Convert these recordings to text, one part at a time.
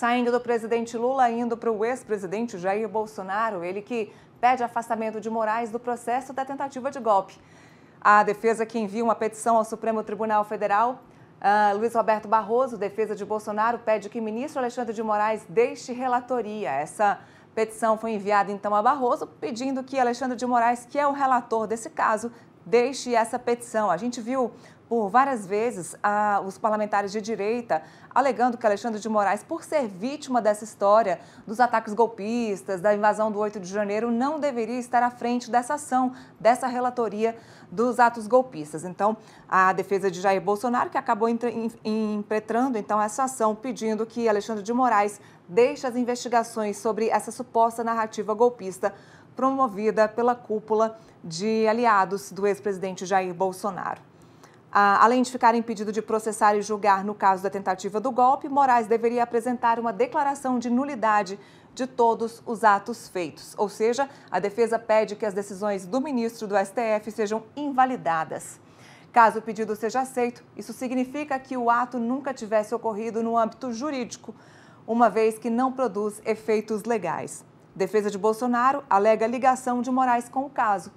Saindo do presidente Lula, indo para o ex-presidente Jair Bolsonaro, ele que pede afastamento de Moraes do processo da tentativa de golpe. A defesa que envia uma petição ao Supremo Tribunal Federal, uh, Luiz Roberto Barroso, defesa de Bolsonaro, pede que ministro Alexandre de Moraes deixe relatoria. Essa petição foi enviada então a Barroso, pedindo que Alexandre de Moraes, que é o relator desse caso, deixe essa petição. A gente viu por várias vezes os parlamentares de direita alegando que Alexandre de Moraes, por ser vítima dessa história dos ataques golpistas, da invasão do 8 de janeiro, não deveria estar à frente dessa ação, dessa relatoria dos atos golpistas. Então, a defesa de Jair Bolsonaro, que acabou impetrando então essa ação, pedindo que Alexandre de Moraes deixe as investigações sobre essa suposta narrativa golpista promovida pela cúpula de aliados do ex-presidente Jair Bolsonaro. Ah, além de ficar impedido de processar e julgar no caso da tentativa do golpe, Moraes deveria apresentar uma declaração de nulidade de todos os atos feitos. Ou seja, a defesa pede que as decisões do ministro do STF sejam invalidadas. Caso o pedido seja aceito, isso significa que o ato nunca tivesse ocorrido no âmbito jurídico, uma vez que não produz efeitos legais. Defesa de Bolsonaro alega ligação de Moraes com o caso.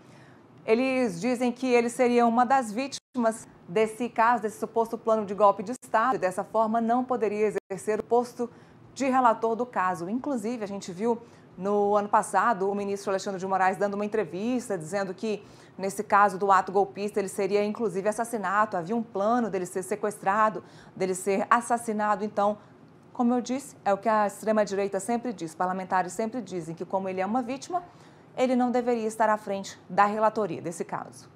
Eles dizem que ele seria uma das vítimas desse caso, desse suposto plano de golpe de Estado, e dessa forma não poderia exercer o posto de relator do caso. Inclusive, a gente viu no ano passado o ministro Alexandre de Moraes dando uma entrevista dizendo que, nesse caso do ato golpista, ele seria inclusive assassinato, havia um plano dele ser sequestrado, dele ser assassinado. Então, como eu disse, é o que a extrema-direita sempre diz, parlamentares sempre dizem que, como ele é uma vítima, ele não deveria estar à frente da relatoria desse caso.